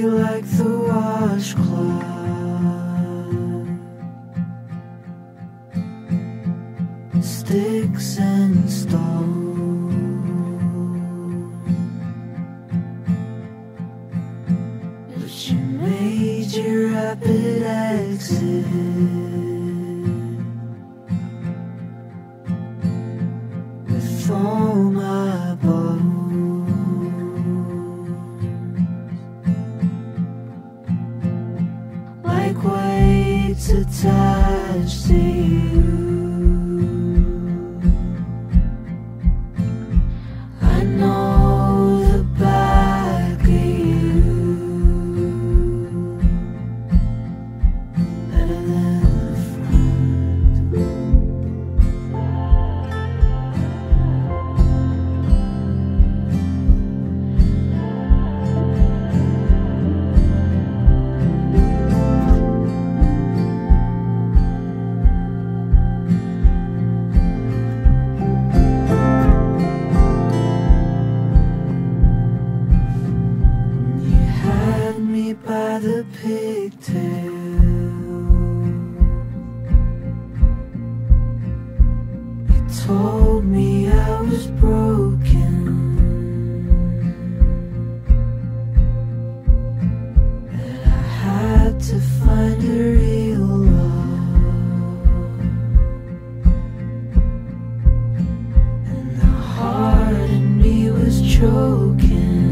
like the washcloth. Sticks and stones. But you made your rapid exit. With thorns. Weights attached to you. The pigtail. You told me I was broken. That I had to find a real love. And the heart in me was choking.